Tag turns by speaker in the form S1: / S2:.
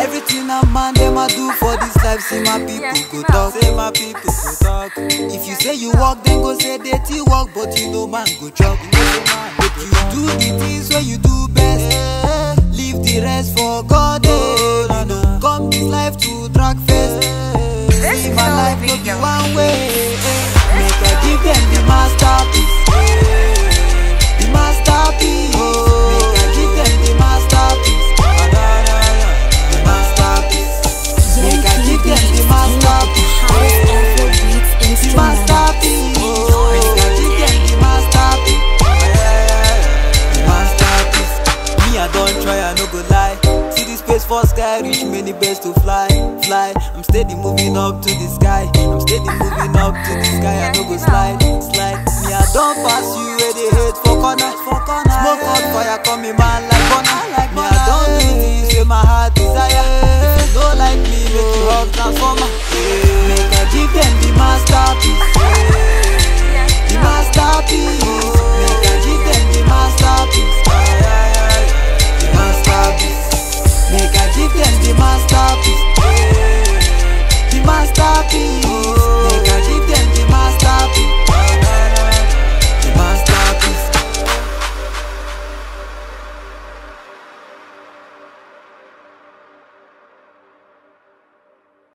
S1: Everything a man dem a do for this life, see my people go talk. Say my people go talk. If you say you walk, then go say dirty walk, but you know man go chop. But you do the things where you do best. Leave the rest for God. Eh. Don't come this life to track
S2: first.
S1: See my life go be one way. Don't try, I no go lie. See the space for sky, reach many best to fly, fly. I'm steady moving up to the sky. I'm steady moving up to the sky. I no go slide, slide. Me, I don't pass you where they hate for corner. Smoke on fire, come me man like